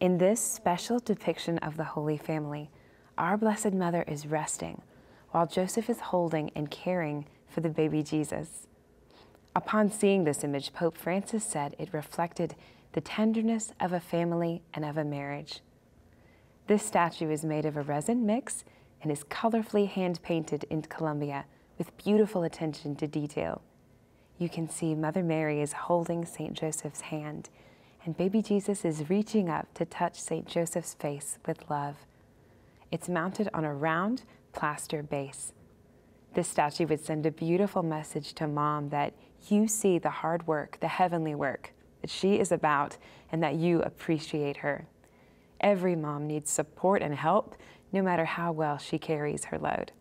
In this special depiction of the Holy Family, our Blessed Mother is resting while Joseph is holding and caring for the baby Jesus. Upon seeing this image, Pope Francis said it reflected the tenderness of a family and of a marriage. This statue is made of a resin mix and is colorfully hand painted in Colombia with beautiful attention to detail. You can see Mother Mary is holding St. Joseph's hand, and baby Jesus is reaching up to touch St. Joseph's face with love. It's mounted on a round plaster base. This statue would send a beautiful message to mom that you see the hard work, the heavenly work that she is about, and that you appreciate her. Every mom needs support and help, no matter how well she carries her load.